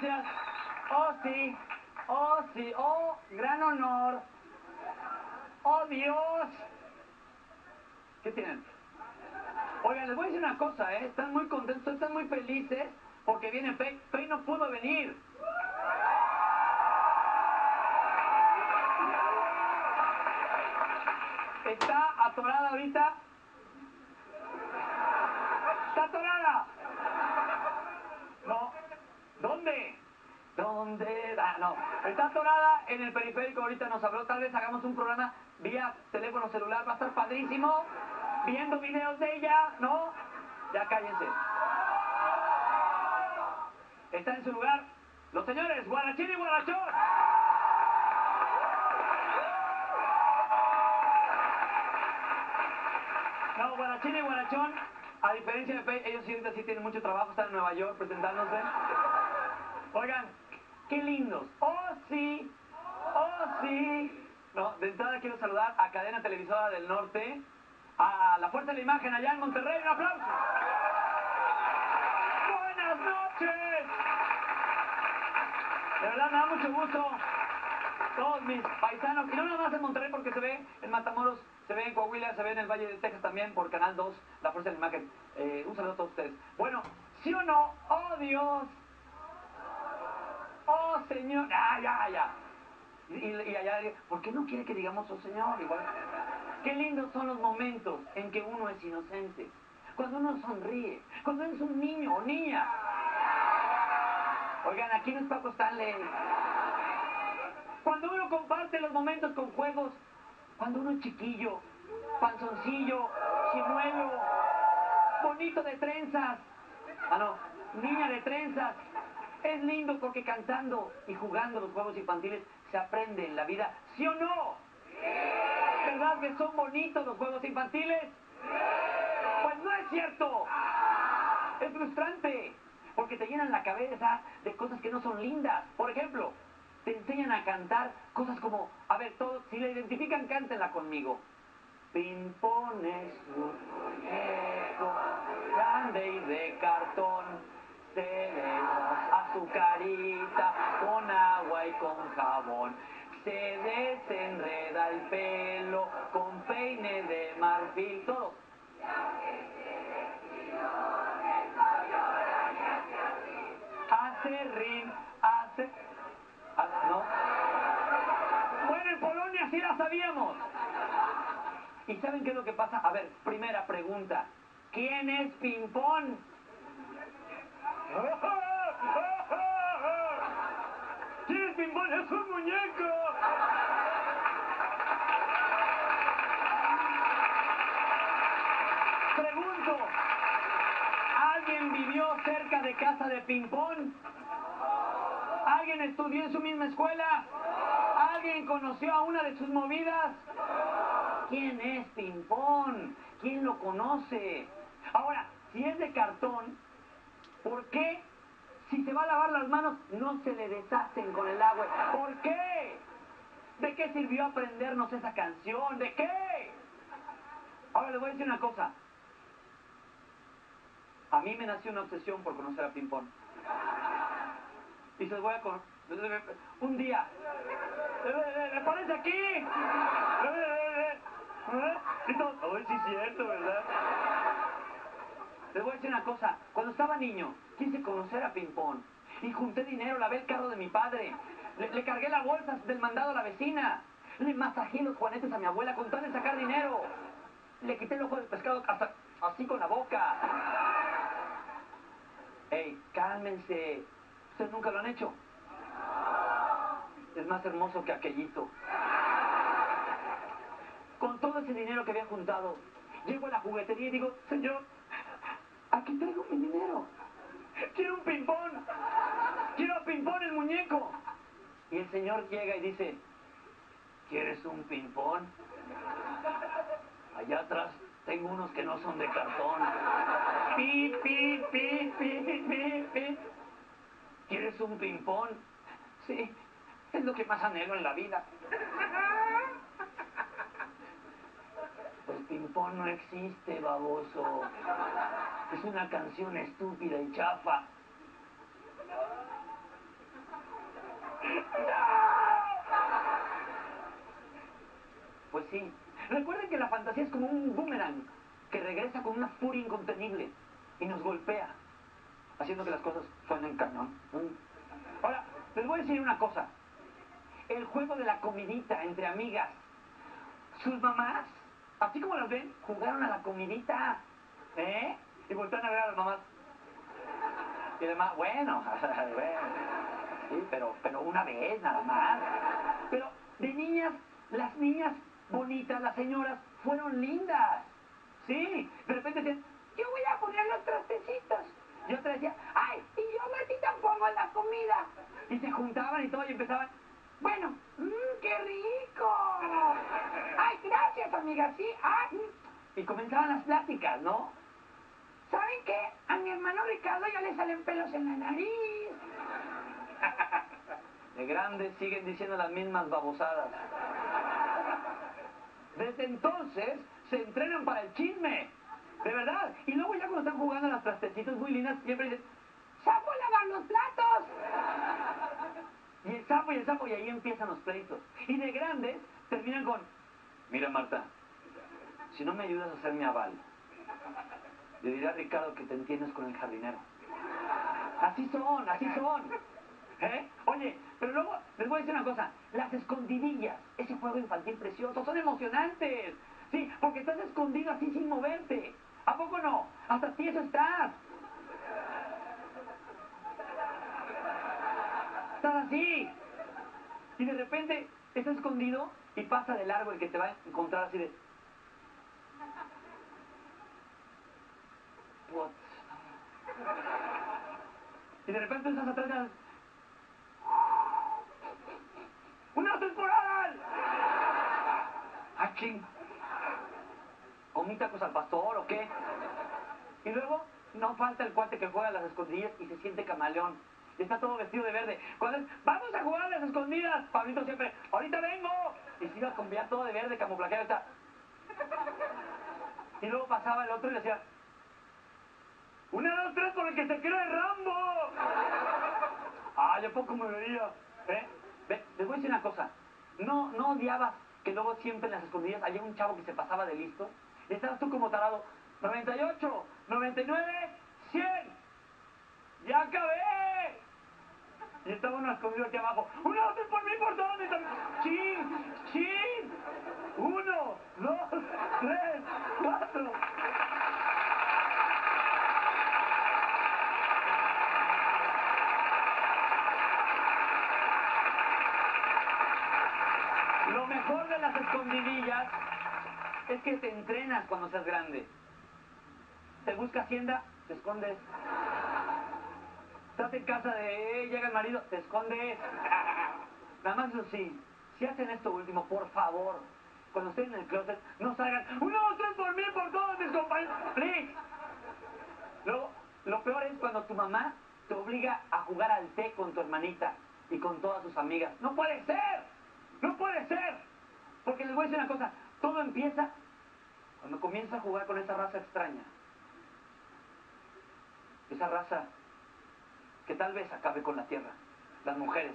gracias. Oh, sí. Oh, sí. Oh, gran honor. Oh, Dios. ¿Qué tienen? Oigan, les voy a decir una cosa, ¿eh? Están muy contentos, están muy felices porque viene Pei. Pei no pudo venir. Está atorada ahorita. Está atorada. No. ¿Dónde? ¿Dónde? Ah, no. Está atorada en el periférico. Ahorita nos habló. Tal vez hagamos un programa vía teléfono celular. Va a estar padrísimo. Viendo videos de ella. ¿No? Ya cállense. Está en su lugar. Los señores, Guarachín y Guarachón. No, Guarachín y Guarachón, a diferencia de Pei, ellos sí sí tienen mucho trabajo, están en Nueva York presentándose. Oigan, qué lindos. Oh, sí. Oh, sí. No, de entrada quiero saludar a Cadena Televisora del Norte, a la Fuerza de la Imagen allá en Monterrey. Un aplauso. Buenas noches. De verdad me da mucho gusto. Todos mis paisanos, y no nada más en Monterrey porque se ve en Matamoros, se ve en Coahuila, se ve en el Valle de Texas también por Canal 2, La Fuerza de la Imagen. Eh, un saludo a todos ustedes. Bueno, ¿sí o no? ¡Oh, Dios! ¡Oh, Señor! ¡Ah, ya, ya! Y, y- y allá, ¿por qué no quiere que digamos oh, Señor? Igual. Qué lindos son los momentos en que uno es inocente. Cuando uno sonríe, cuando es un niño o niña. Oigan, aquí no es Paco Stanley. Cuando uno comparte los momentos con juegos, cuando uno es chiquillo, panzoncillo, chimuelo, bonito de trenzas, ah no, niña de trenzas, es lindo porque cantando y jugando los juegos infantiles se aprende en la vida, ¿sí o no? ¿Verdad que son bonitos los juegos infantiles? Pues no es cierto. Es frustrante porque te llenan la cabeza de cosas que no son lindas. Por ejemplo, te enseñan a cantar cosas como, a ver, todos, si la identifican, cántenla conmigo. Pimpón es un muñeco grande y de cartón. Su carita con agua y con jabón. Se desenreda el pelo con peine de marfil. Todos. Hace rin, hace... ah, ¿No? Bueno, en Polonia sí la sabíamos. ¿Y saben qué es lo que pasa? A ver, primera pregunta. ¿Quién es Pimpón? ¿Quién es Pimpón? ¡Es un muñeco! Pregunto, ¿alguien vivió cerca de casa de Pimpón? ¿Alguien estudió en su misma escuela? ¿Alguien conoció a una de sus movidas? ¿Quién es Pimpón? ¿Quién lo conoce? Ahora, si es de cartón, ¿por qué si se va a lavar las manos no se le deshacen con el agua? ¿Por qué? ¿De qué sirvió aprendernos esa canción? ¿De qué? Ahora le voy a decir una cosa. A mí me nació una obsesión por conocer a Pimpón. Y se los voy a conocer. Un día. ¿Le parece aquí? Todos, Ay, sí es cierto, ¿verdad? Les voy a decir una cosa. Cuando estaba niño, quise conocer a Pimpón. Y junté dinero, lavé el carro de mi padre. Le, cargué la bolsa del mandado a la vecina. Le masajé los juanetes a mi abuela con tal de sacar dinero. Le quité el ojo del pescado hasta así con la boca. Ey, cálmense. ¿Ustedes nunca lo han hecho? Es más hermoso que aquellito. Con todo ese dinero que había juntado, llego a la juguetería y digo, señor, aquí traigo mi dinero. Quiero un pimpón. Quiero a pimpón el muñeco. Y el señor llega y dice, ¿quieres un pimpón? Allá atrás tengo unos que no son de cartón. Pi, pi, pi, pi, pi, pi. ¿Quieres un ping-pong? Sí, es lo que más anhelo en la vida. El ping-pong no existe, baboso. Es una canción estúpida y chafa. Pues sí. Recuerden que la fantasía es como un boomerang que regresa con una furia incontenible y nos golpea, haciendo que las cosas suenen cañón. Ahora, les voy a decir una cosa. El juego de la comidita entre amigas. Sus mamás, así como las ven, jugaron a la comidita. ¿Eh? Y voltean a ver a las mamás. Y además, bueno, bueno. Sí, pero, pero una vez nada más. Pero de niñas, las niñas bonitas, las señoras, fueron lindas. Sí, de repente decían, yo voy a poner los trastecitos. Y otra decía, ay, y yo Martita pongo la comida. Y se juntaban y todo y empezaban, bueno, mmm, qué rico. Ay, gracias amiga, sí, ay. Y comenzaban las pláticas, ¿no? ¿Saben qué? A mi hermano Ricardo ya le salen pelos en la nariz. De grandes siguen diciendo las mismas babosadas. Desde entonces se entrenan para el chisme. De verdad. Y luego ya cuando están jugando las trastecitos muy lindas, siempre dicen, ¡Sapo lavar los platos! Y ahí empiezan los pleitos. Y de grandes terminan con, mira Marta, si no me ayudas a hacer mi aval, le diré a Ricardo que te entiendes con el jardinero. Así son, así son. ¿Eh? Oye, pero luego les voy a decir una cosa, las escondidillas, ese juego infantil precioso, son emocionantes. Sí, porque estás escondido así sin moverte. ¿A poco no? Hasta eso estás. Estás así. Y de repente estás escondido y pasa de largo el que te va a encontrar así de... Y de repente estás atrás de... ¡Una temporada! ¡Ah, ching! ¿Comí al pastor o qué? Y luego no falta el cuate que juega a las escondillas y se siente camaleón. Y está todo vestido de verde. Cuando es, vamos a jugar a las escondidas, Pablito siempre, ahorita vengo. Y se iba a cambiar todo de verde, camuflajeado, está. Y luego pasaba el otro y le decía, una, dos, tres, por el que se cree Rambo. Ah, yo poco me veía. ¿Eh? les voy a decir una cosa. No, no odiabas que luego siempre en las escondidas había un chavo que se pasaba de listo. Y estabas tú como tarado. 98, 99, 100. ¡Ya acabé! Y estaba escondido aquí abajo. ¡Uno, dos, por mí, por dónde! ¡Chin! ¡Chin! ¡Uno, dos, tres, cuatro! Lo mejor de las escondidillas es que te entrenas cuando seas grande. Te busca Hacienda, te escondes. Estás en casa de, eh, llega el marido, te escondes. Nada más eso sí, si hacen esto último, por favor, cuando estén en el closet, no salgan, uno, dos, tres por mí, por todos mis compañeros, please. Luego, lo peor es cuando tu mamá te obliga a jugar al té con tu hermanita y con todas sus amigas. ¡No puede ser! ¡No puede ser! Porque les voy a decir una cosa, todo empieza cuando comienza a jugar con esa raza extraña. Esa raza que tal vez acabe con la tierra. Las mujeres.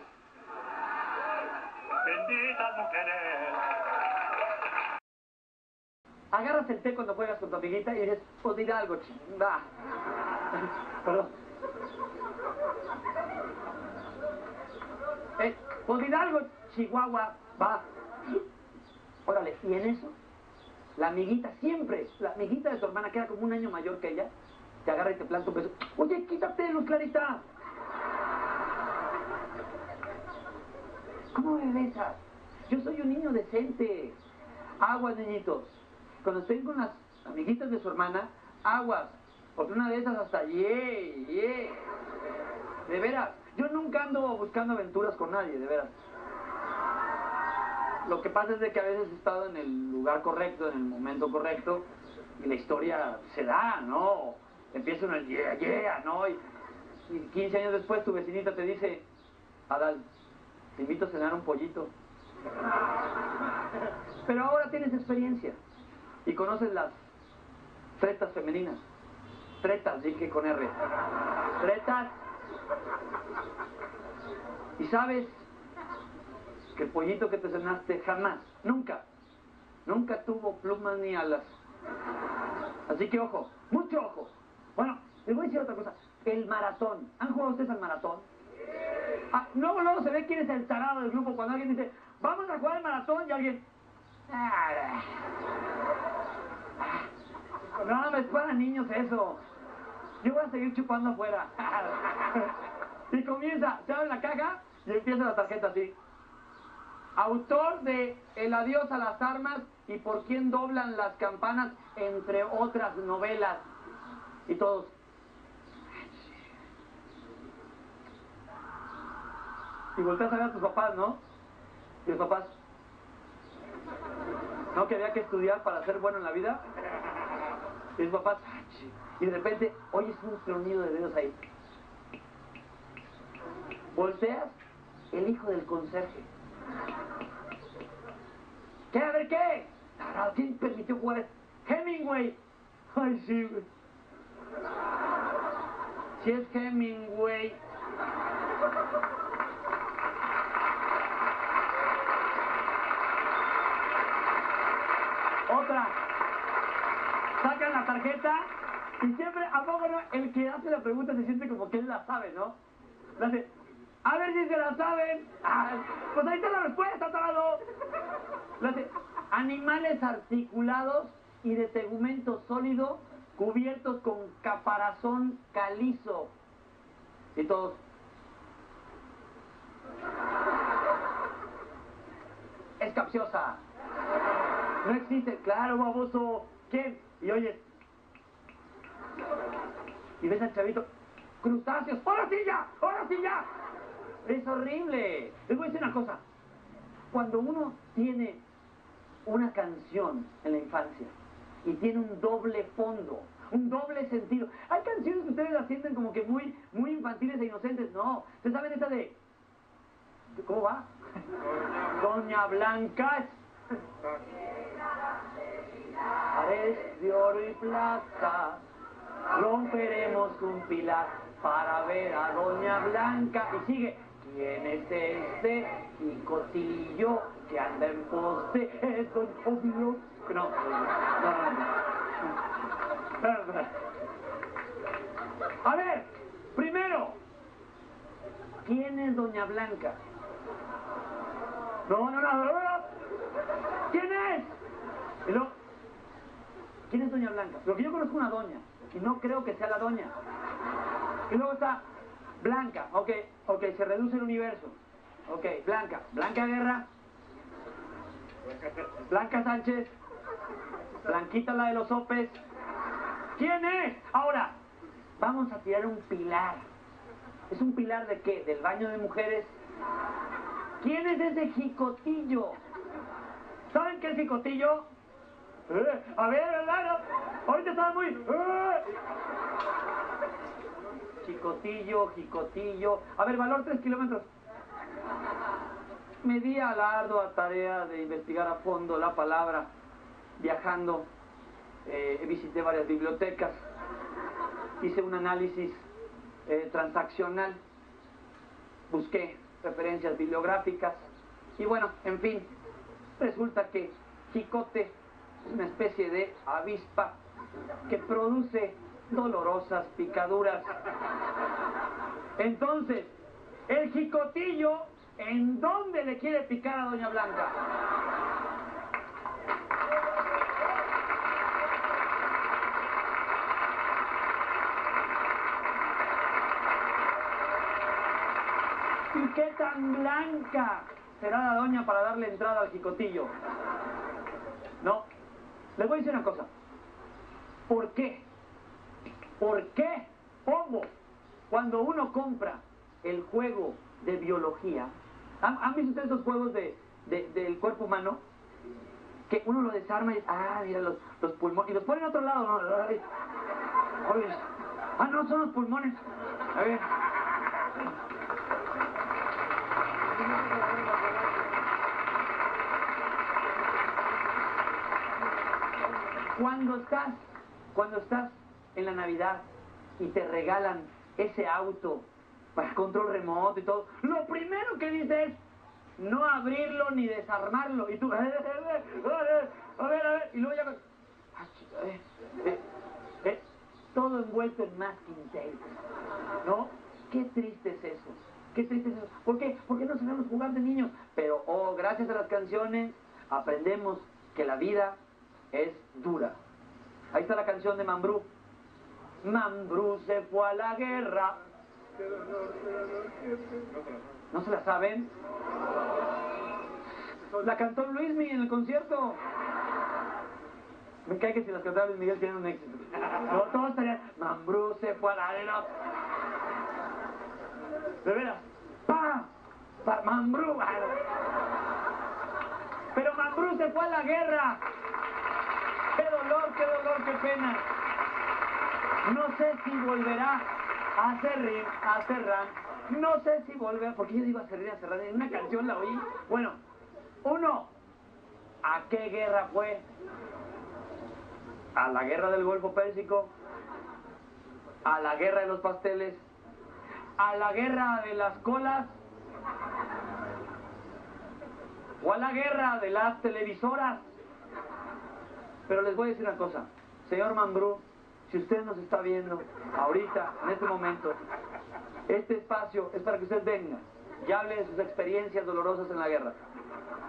Benditas mujeres. Agarras el té cuando juegas con tu amiguita y dices, pues algo. Perdón. Eh, Chihuahua, va. Órale, y en eso, la amiguita siempre, la amiguita de tu hermana, que era como un año mayor que ella, te agarra y te planta un beso. Oye, quítate, Luz Clarita. ¿Cómo me besas? Yo soy un niño decente. Aguas, niñitos. Cuando estén con las amiguitas de su hermana, aguas. Porque una de esas hasta, ye, ye. De veras, yo nunca ando buscando aventuras con nadie, de veras. Lo que pasa es de que a veces he estado en el lugar correcto, en el momento correcto, y la historia se da, ¿no? Empieza en el yeah, yeah, ¿no? Y, 15 años después tu vecinita te dice, Adal, te invito a cenar un pollito. Pero ahora tienes experiencia y conoces las tretas femeninas. Tretas, dije con R. Tretas. Y sabes que el pollito que te cenaste jamás, nunca, nunca tuvo plumas ni alas. Así que ojo, mucho ojo. Bueno, les voy a decir otra cosa. El maratón. ¿Han jugado ustedes al maratón? Ah, luego, luego se ve quién es el tarado del grupo cuando alguien dice, vamos a jugar al maratón y alguien... "Ah, No, me es niños eso. Yo voy a seguir chupando afuera. y comienza, se abre la caja y empieza la tarjeta así. Autor de El adiós a las armas y por quién doblan las campanas, entre otras novelas. Y todos. Y volteas a ver a tus papás, ¿no? Y los papás. ¿No? Que había que estudiar para ser bueno en la vida. Y los papás. Y de repente oyes un tronido de dedos ahí. Volteas, el hijo del conserje. ¿Qué? A ver, ¿qué? ¿Quién permitió jugar? Hemingway. Ay, sí, güey. Si es Hemingway. Otra. Sacan la tarjeta y siempre, ¿a poco? El que hace la pregunta se siente como que él la sabe, ¿no? Le hace, a ver si se la saben. Pues ahí está la respuesta, tarado. Hace, animales articulados y de tegumento sólido cubiertos con caparazón calizo. Y todos. Es capciosa. No existe, claro, baboso. ¿Quién? Y oyes. Y ves al chavito. Crustáceos. ¡Ahora sí ya! ¡Ahora sí ya! Es horrible. Les voy a decir una cosa. Cuando uno tiene una canción en la infancia y tiene un doble fondo, un doble sentido. Hay canciones que ustedes las sienten como que muy, muy infantiles e inocentes. No. ¿Ustedes saben esta de... ¿Cómo va? Doña Blanca. Pares de oro y plata, romperemos un pilar para ver a Doña Blanca. Y sigue, ¿quién es este picotillo que anda en poste? Es Don Obvio. No, no, no, no. A ver, primero, ¿quién es Doña Blanca? No, no, no, no, no. ¿Quién es? ¿quién es Doña Blanca? Porque yo conozco una doña y no creo que sea la doña. Y luego está Blanca, ok, ok, se reduce el universo. Ok, Blanca, Blanca Guerra, Blanca Sánchez, Blanquita la de los sopes. ¿Quién es? Ahora, vamos a tirar un pilar. ¿Es un pilar de qué? ¿Del baño de mujeres? ¿Quién es ese jicotillo? ¿Saben qué es jicotillo? Eh, a ver, ¿verdad? Ahorita estaba muy... eh. Jicotillo, jicotillo. A ver, valor 3 kilómetros. Me di a la ardua tarea de investigar a fondo la palabra viajando. Eh, visité varias bibliotecas. Hice un análisis eh, transaccional. Busqué referencias bibliográficas. Y bueno, en fin, resulta que jicote es una especie de avispa que produce dolorosas picaduras. Entonces, el jicotillo, ¿en dónde le quiere picar a Doña Blanca? ¿Y qué tan blanca será la doña para darle entrada al jicotillo? No. Les voy a decir una cosa. ¿Por qué? ¿Por qué? ¿Cómo? Cuando uno compra el juego de biología, ¿han, visto ustedes esos juegos de, de- del cuerpo humano? Que uno lo desarma y, ah, mira los, los pulmones, y los pone en otro lado, ¿no? Ah, no, son los pulmones. A ver. Cuando estás, cuando estás en la Navidad y te regalan ese auto para control remoto y todo, lo primero que dices es, no abrirlo ni desarmarlo. Y tú, a ver, a ver, y luego ya... Todo envuelto en masking tape, ¿no? Qué triste es eso. Qué triste es eso. ¿Por qué? Porque no sabemos jugar de niños. Pero, oh, gracias a las canciones, aprendemos que la vida es dura. Ahí está la canción de Mambrú. Mambrú se fue a la guerra. ¿No se la saben? La cantó Luismi en el concierto. Me cae que si las cantaba Luis Miguel tienen un éxito. No, todos estarían. Mambrú se fue a la guerra. De veras. ¡Pam! Pa, Mambrú. Pero Mambrú se fue a la guerra. ¡Qué dolor, qué dolor, qué pena! No sé si volverá a hacer a hacer No sé si volverá, porque yo digo a hacer a hacer En una canción la oí. Bueno, uno, ¿a qué guerra fue? ¿A la guerra del Golfo Pérsico? ¿A la guerra de los pasteles? ¿A la guerra de las colas? ¿O a la guerra de las televisoras? Pero les voy a decir una cosa, señor Mambrú, si usted nos está viendo ahorita, en este momento, este espacio es para que usted venga y hable de sus experiencias dolorosas en la guerra.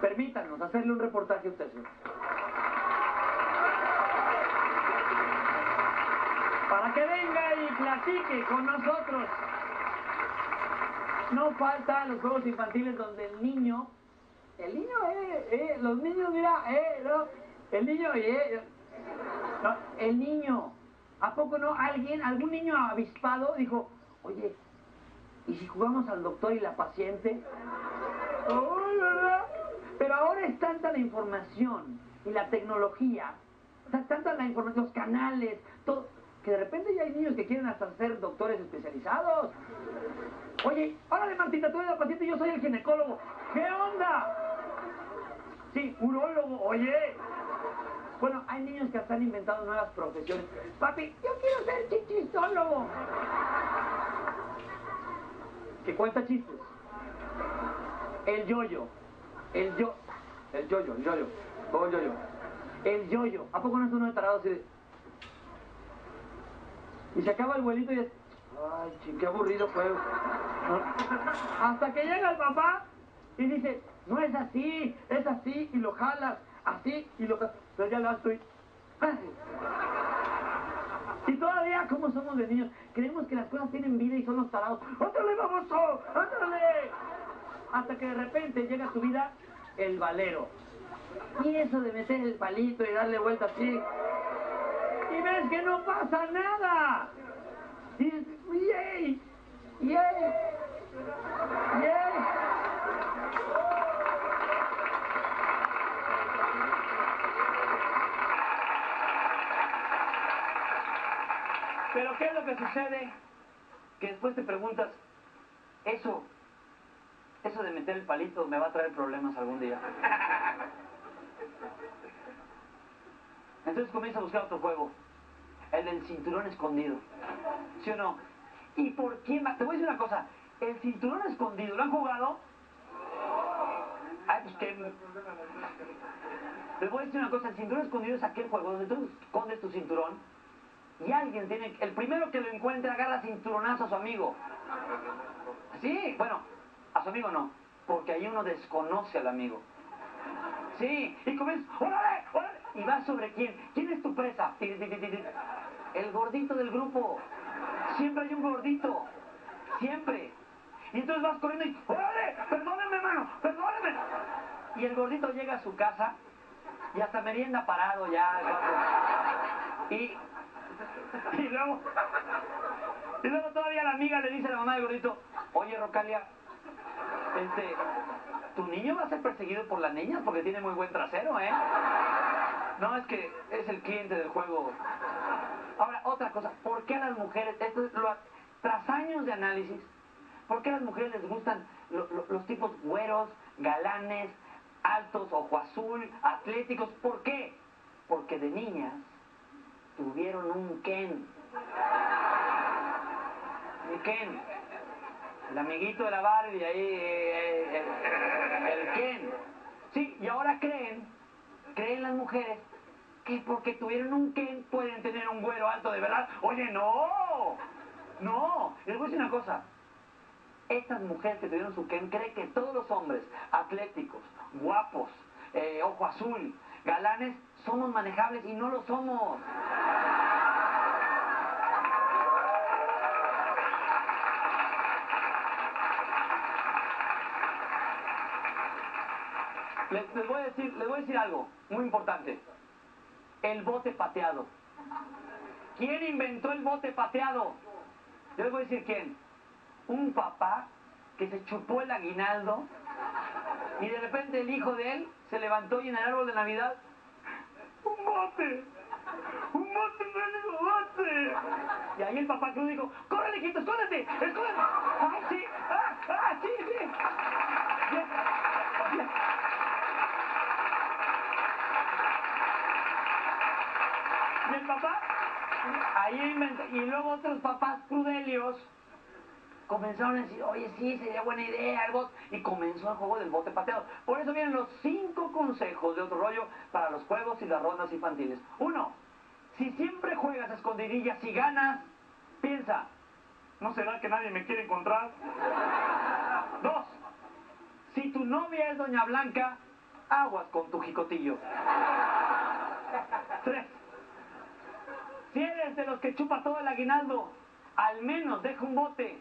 Permítanos hacerle un reportaje a usted, señor. Para que venga y platique con nosotros. No faltan los juegos infantiles donde el niño, el niño, eh, eh, los niños, mira, eh, no, el niño, eh, el niño, ¿a poco no? Alguien, algún niño avispado dijo, oye, ¿y si jugamos al doctor y la paciente? Oh. Pero ahora es tanta la información y la tecnología, tanta la información, los canales, todo, que de repente ya hay niños que quieren hasta ser doctores especializados. Oye, órale Martita, tú eres la paciente y yo soy el ginecólogo. ¿Qué onda? Sí, urólogo, oye, bueno, hay niños que hasta han inventado nuevas profesiones. Papi, yo quiero ser chichistólogo. Que cuenta chistes. El yoyo. El yo. El yoyo, el yoyo. -yo. el yoyo. El yoyo. ¿A poco no es uno de tarados así de... Y se acaba el vuelito y es... Ay, ching, qué aburrido juego. Hasta que llega el papá y dice, no es así, es así, y lo jalas, así, y lo jalas. Entonces ya lo estoy. Y todavía, como somos de niños, creemos que las cosas tienen vida y son los tarados. ¡Ándale, baboso! ¡Ándale! Hasta que de repente llega a tu vida el valero. Y eso de meter el palito y darle vuelta así. Y ves que no pasa nada. Y ¡yay! ¡yay! ¡yay! Pero ¿qué es lo que sucede? Que después te preguntas, eso, eso de meter el palito me va a traer problemas algún día. Entonces comienza a buscar otro juego, el del cinturón escondido. ¿Sí o no? ¿Y por quién más? Te voy a decir una cosa, el cinturón escondido, ¿lo han jugado? Ay, pues que... Les voy a decir una cosa, el cinturón escondido es aquel juego donde tú escondes tu cinturón y alguien tiene, el primero que lo encuentre agarra cinturonazo a su amigo. Sí, bueno, a su amigo no, porque ahí uno desconoce al amigo. Sí, y comienza, órale, órale, y va sobre quién, ¿quién es tu presa? El gordito del grupo. Siempre hay un gordito, siempre. Y entonces vas corriendo y, órale, perdóneme, hermano, perdóneme. Y el gordito llega a su casa y hasta merienda parado ya. Y Y luego, y luego todavía la amiga le dice a la mamá de gordito, oye Rocalia, este, tu niño va a ser perseguido por las niñas porque tiene muy buen trasero, ¿eh? No, es que es el cliente del juego. Ahora, otra cosa, ¿por qué a las mujeres, esto tras años de análisis, ¿por qué a las mujeres les gustan los tipos güeros, galanes, altos, ojo azul, atléticos? ¿Por qué? Porque de niñas tuvieron un Ken. Un Ken. el amiguito de la Barbie, ahí, eh, el, el Ken. Sí, y ahora creen, creen las mujeres que porque tuvieron un Ken pueden tener un güero alto de verdad. Oye, no, no. Les voy a decir una cosa. Estas mujeres que tuvieron su Ken creen que todos los hombres atléticos, guapos, eh, ojo azul, galanes, somos manejables y no lo somos. Les, les voy a decir, les voy a decir algo muy importante. El bote pateado. ¿Quién inventó el bote pateado? Yo les voy a decir quién. Un papá que se chupó el aguinaldo y de repente el hijo de él se levantó y en el árbol de Navidad, ¡un bote! ¡Un bote, mendigo bote! Y ahí el papá cruz dijo, ¡córrele, hijito, escóndete! ¡Escóndete! ¡Ah, sí! ¡Ah, ah, sí, sí! Papá, ahí y luego otros papás crudelios comenzaron a decir, oye, sí, sería buena idea el bote. Y comenzó el juego del bote pateado. Por eso vienen los cinco consejos de otro rollo para los juegos y las rondas infantiles. Uno, si siempre juegas a escondidillas y ganas, piensa, ¿no será que nadie me quiere encontrar? Dos, si tu novia es Doña Blanca, aguas con tu jicotillo. Tres, si eres de los que chupa todo el aguinaldo, al menos deja un bote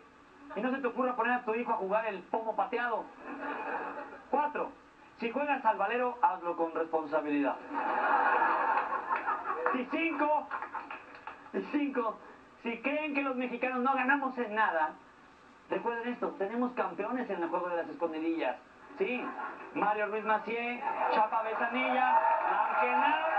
y no se te ocurra poner a tu hijo a jugar el pomo pateado. Cuatro, si juegas al valero, hazlo con responsabilidad. Y cinco, y cinco, si creen que los mexicanos no ganamos en nada, recuerden esto, tenemos campeones en el juego de las escondidillas. Sí, Mario Ruiz Macié, Chapa Besanilla, Blanquena